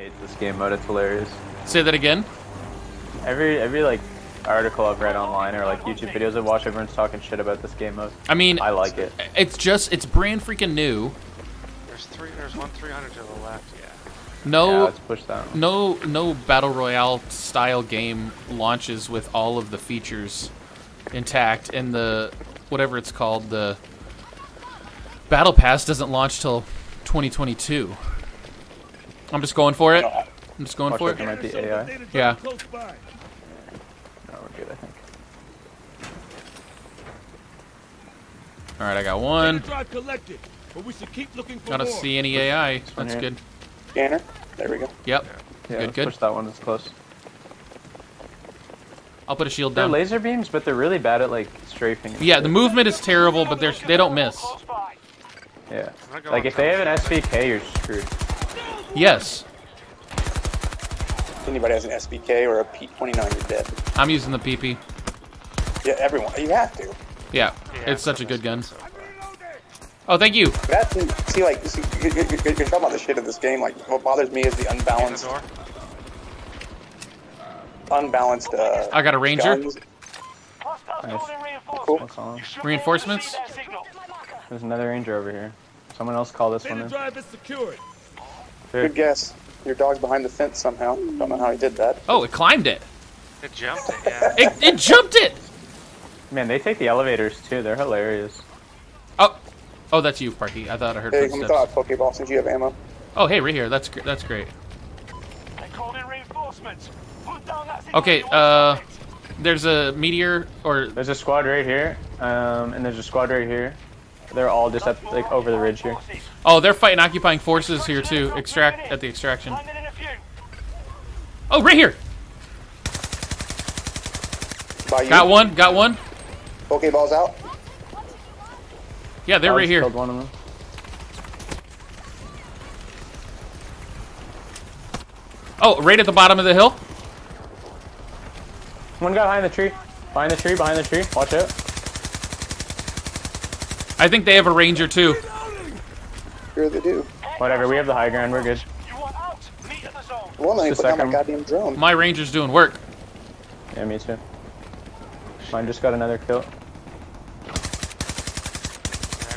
hates this game mode. It's hilarious. Say that again. Every every like article I've read online or like YouTube videos I've watched, everyone's talking shit about this game mode. I mean, I like it. it's just it's brand freaking new. There's three. There's one 300 to the left. Yeah. Yeah, No, let's push that. No, no battle royale style game launches with all of the features intact, and the whatever it's called, the battle pass doesn't launch till 2022. I'm just going for it. I'm just going Watch for out, there it. might be AI. Yeah. No, we're good, I think. All right, I got one. Drive collected, but we should keep looking for I don't more. see any AI. That's here. good. Scanner. There we go. Yep. Yeah, Good, let's good. push that one. It's close. I'll put a shield They're down. laser beams, but they're really bad at like strafing. Yeah, shit. the movement is terrible, but they're they don't miss. Yeah. I'm gonna go Like if they have an top. SVK, you're screwed. Yes, If anybody has an SVK or a P29, you're dead. I'm using the PP. Yeah, everyone. You have to. Yeah, Yeah, it's such a good gun. so- Oh, thank you. That's see, like, see, you, you, you, you're talking about the shit of this game. Like, what bothers me is the In the unbalanced, door. unbalanced. Uh, I got a ranger. guns. Nice. Cool. That's. Reinforcements. There's another ranger over here. Someone else call this one in. drive is secured. Good guess. Your dog's behind the fence somehow. Don't know how he did that. Oh, it climbed it. It jumped it. Yeah. It, it jumped it. Man, they take the elevators too. They're hilarious. Oh, oh, that's you, Parky. I thought I heard Hey, let me throw out a Pokeball since you have ammo. Oh, hey, right here. That's gr- that's great. They called in reinforcements. Okay, uh, there's a meteor or There's a squad right here, um, and there's a squad right here. They're all just at like over the ridge here. oh, they're fighting occupying forces here too. Extract at the extraction. Oh, right here. By you. Got one. Got one. Pokeballs out. Yeah, they're right here. One of them. Oh, right at the bottom of the hill. One guy behind the tree. Behind the tree. Behind the tree. Watch out. I think they have a ranger too. Here they do. Whatever. We have the high ground. We're good. One let me Just put a down my second. goddamn drone. My ranger's doing work. Yeah, me too. Mine just got another kill. That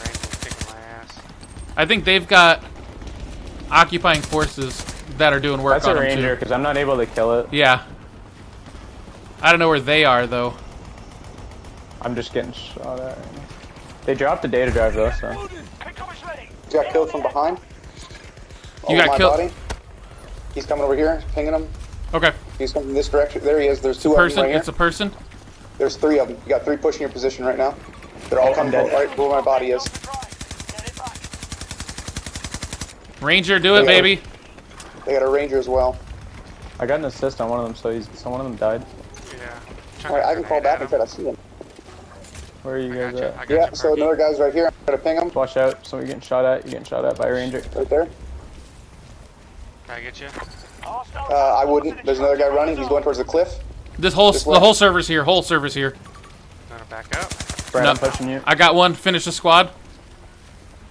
ranger's kicking my ass. I think they've got occupying forces that are doing work That's on a ranger because I'm not able to kill it. Yeah. I don't know where they are though. I'm just getting shot at. Right now. They dropped the data drive though, so He got killed from behind. You Over got killed- Body. He's coming over here, pinging him. Okay. He's coming this direction. There he is. There's two of Person. them right here. It's a person. There's three of them. You got three pushing your position right now. They're all coming dead. right where my body is. Ranger, do it, Yeah. baby. They got a ranger as well. I got an assist on one of them. So he's so one of them died. Yeah. All right, I can fall back and try to see him. Where are you I guys got you. at? I Yeah. So another guy's right here. I'm gonna ping him Watch out! Someone getting shot at. You're getting shot at by a ranger. right there. Can I get you? Uh, I wouldn't. There's another guy running. He's going towards the cliff. This whole This the way. whole server's here. Whole server's here. Gonna back up. Brad, No. I'm pushing you. I got one. Finish the squad.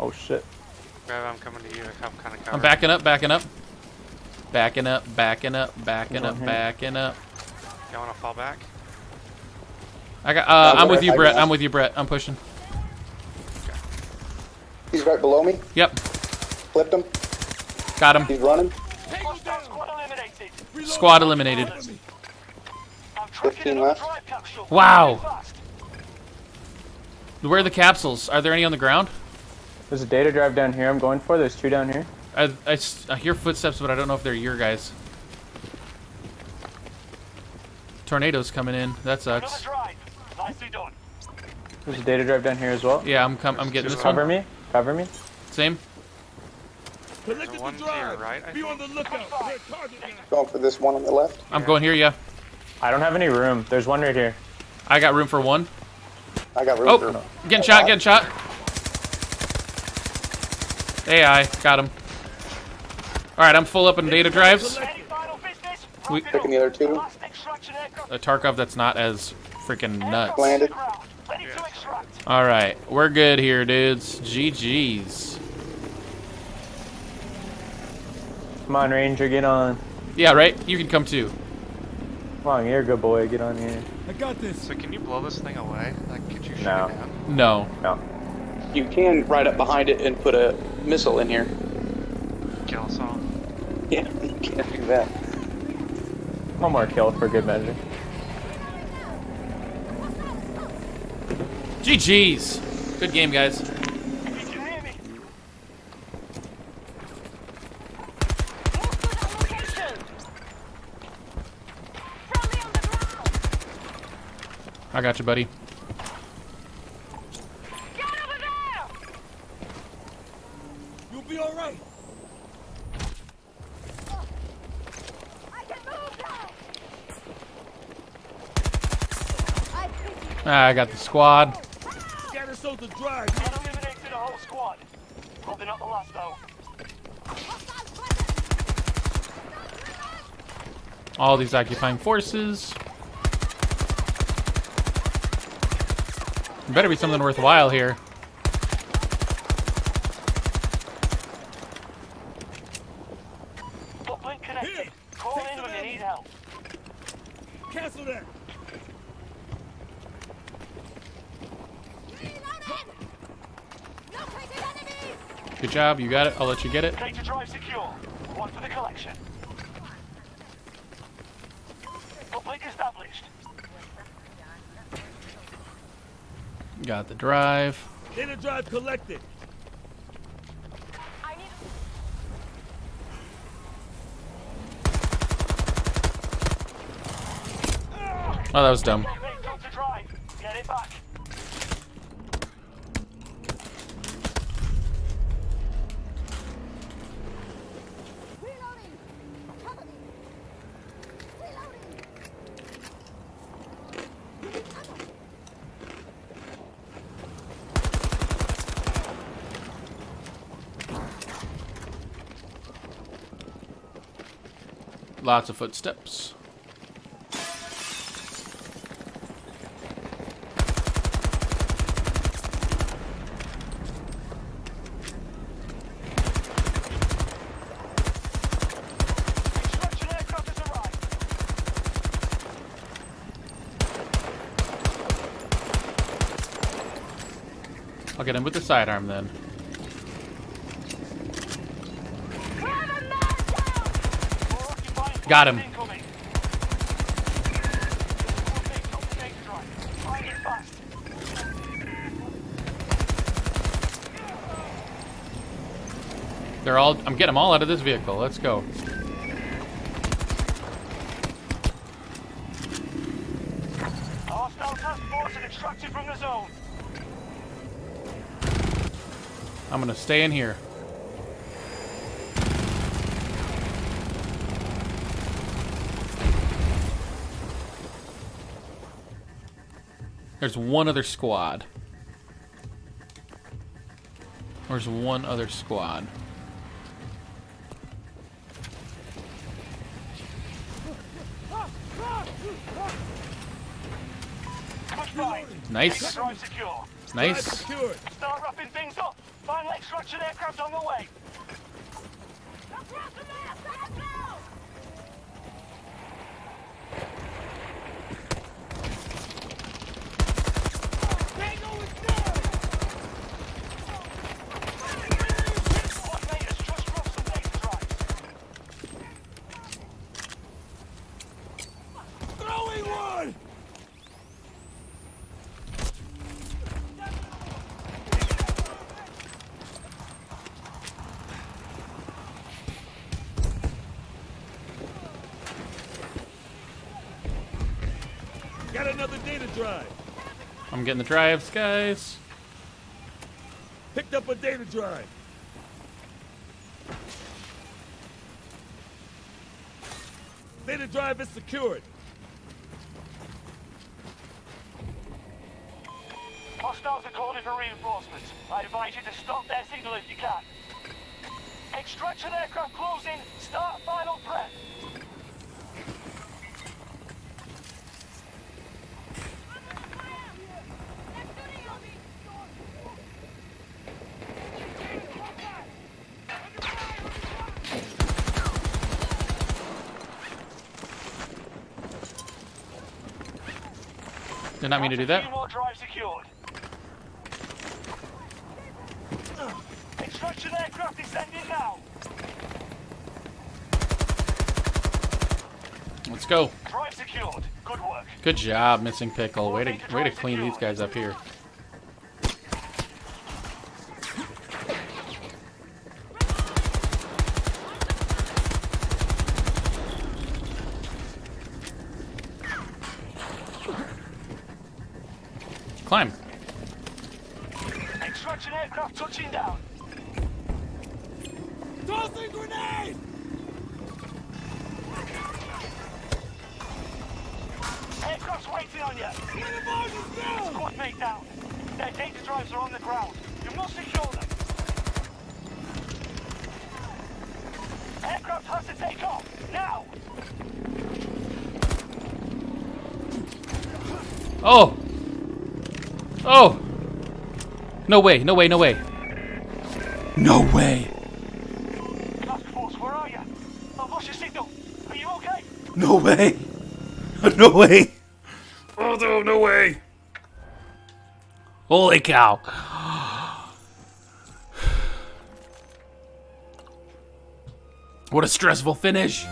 Oh shit! Grab, I'm coming to you. I'm kind of I'm backing up. Backing up. Backing up. Backing up. Backing He's up. on here. Backing up. Y'all wanna fall back? I got. Uh, No, I'm with you, Brett. I'm with you, Brett. I'm pushing. He's right below me. Yep. Flipped him. Got him. He's running. Squad eliminated. 15 left. Wow. Where are the capsules? Are there any on the ground? There's a data drive down here. I'm going for. There's two down here. I I hear footsteps, but I don't know if they're your guys. Tornadoes coming in. That sucks. There's a data drive down here as well. Yeah, I'm com- I'm getting this Cover one. me. Cover me. Same. Collected one the to your drive. right, I Be on the lookout. We're target now. Going for this one on the left. I'm going here. Yeah. I don't have any room. There's one right here. I got room for one. I got room Oh, for. getting shot. Getting shot. AI got him. All right, I'm full up in data drives. We, Picking the other two. a Tarkov that's not as freaking nuts. Landed. All right, we're good here, dudes. GG's. Come on, Ranger, get on. Yeah, right? You can come too. Come on, you're a good boy. Get on here. I got this. So can you blow this thing away? Like, could you shoot No. it down? No. No. You can ride up behind it and put a missile in here. Kill us all. Yeah, you can't do that. One more kill for good measure. GG's. Good game, guys. I got you, buddy. You'll be all right. Ah, I got the squad. Scatter soldier drive. Eliminated the whole squad. Probably not the last though. All these occupying forces. Better be something worthwhile here. Uplink connected. Call in when you need help. Cancel that. Good job, you got it. I'll let you get it. Data drive secure. One for the collection. Uplink established. Got the drive. Data drive collected. Oh, that was dumb. Make Dr. Drive. Get it back. Lots of footsteps. I'll get him with the sidearm then. More occupying Got him. forces incoming. Uplink, Dr. Data drive. Find it fast. They're all. I'm getting them all out of this vehicle. Let's go. Hostile task force and extracted from the zone. I'm gonna stay in here. There's one other squad. There's one other squad. Nice. Nice. Start wrapping things up. Final extraction aircraft on the way. Coordinators just dropped some data drives. Throwing one. Got another data drive. I'm getting the drives, guys. Picked up a data drive. Data drive is secured. Hostiles are calling for reinforcements. I advise you to stop their signal if you can. Extraction aircraft closing. Start final prep. Did not mean to do that. few more drives secured. Extraction aircraft descending now. Let's go. Drive secured. Good work. Good job, missing pickle. Way to way to clean these guys up here. Climb. Extraction aircraft touching down. Tossing grenade! Aircraft's waiting on you. Get him on the ground! Squad mate down. Their data drives are on the ground. You must secure them. Aircraft has to take off. Now! Oh! Oh! No way, no way, no way. No way. Task force, where are you? I've lost your signal. Are you okay? No way. No way. Oh, no, no way. Holy cow. What a stressful finish.